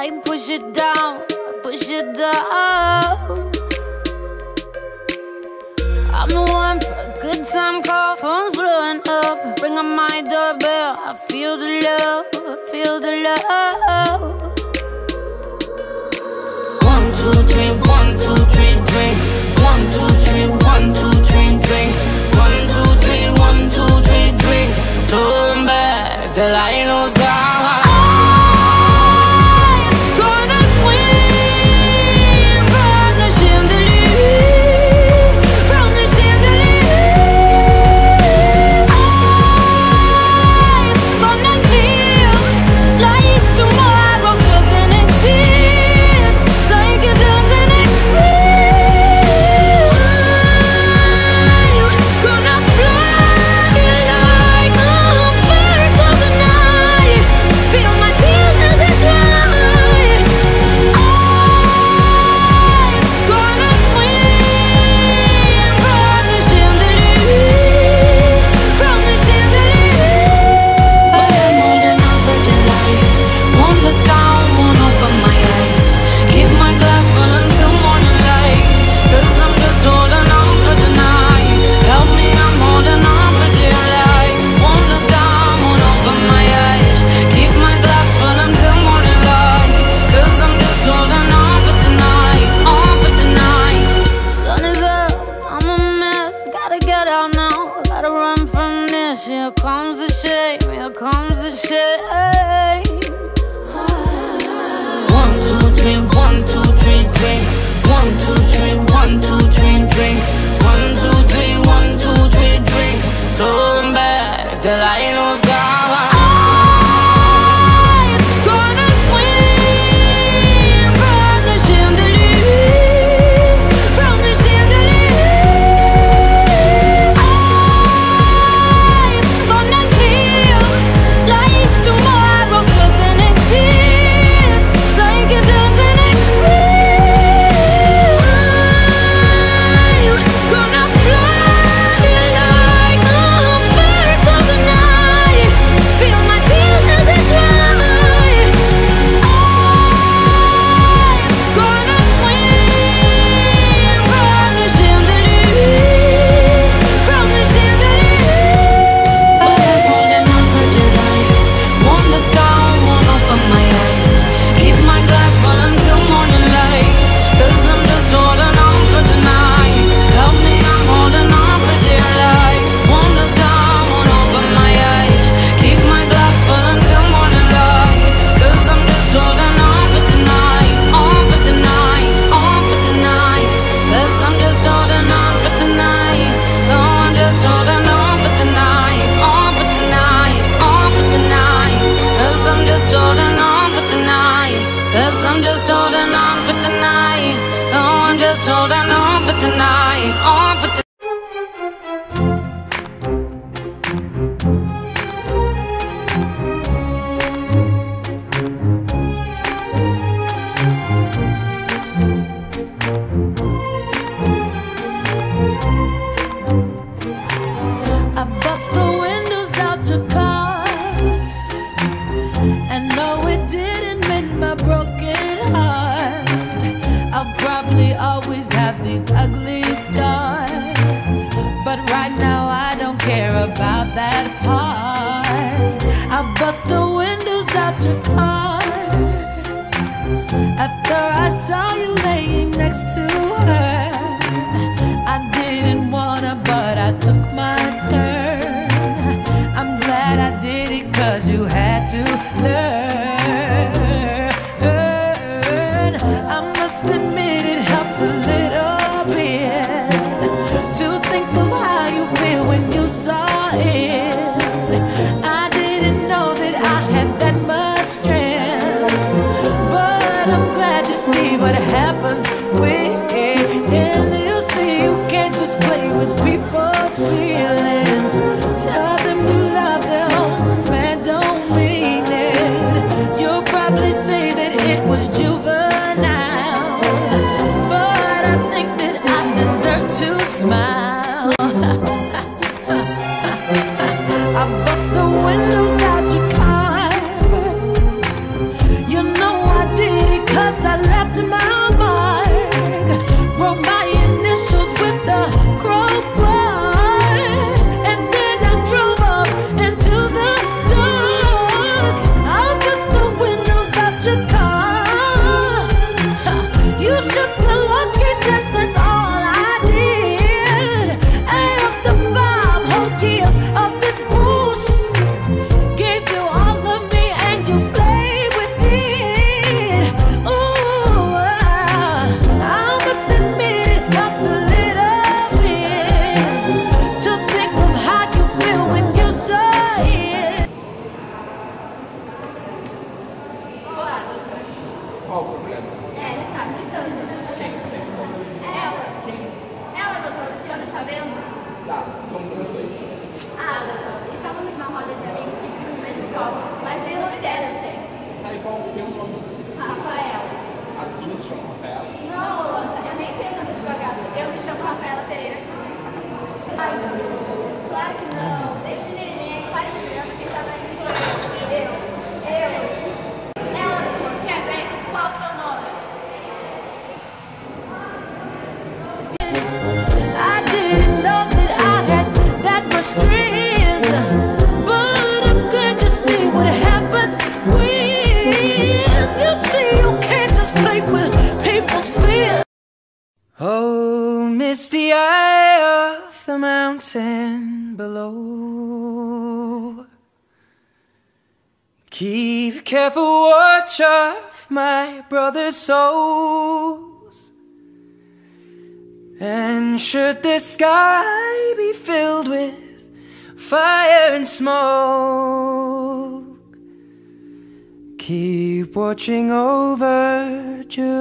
I push it down, push it down. I'm the one for a good time call, phone's blowing up. Ring on my doorbell, I feel the love, I feel the love. One, two, three, one, two, three, comes a shame. One, two, three, one, two, three, drink. One, two, three, one, two, three, drink. One, two, three, one, two, three, drink. Throw them back, I light was gone. Guess I'm just holding on for tonight. Oh, I'm just holding on for tonight. On for tonight. next to her. I didn't wanna, but I took my turn. I'm glad I did it, cause you had. Mas nem o nome dela eu sei. Aí qual o seu nome? Rafael. As duas chamam Rafaela. Não, Holanda, eu nem sei o nome desse bagaço. Eu me chamo Rafaela Pereira Cruz. Ai, doutor. Claro que não. Eye of the mountain below. Keep careful watch of my brother's souls. And should the sky be filled with fire and smoke, keep watching over Jerusalem.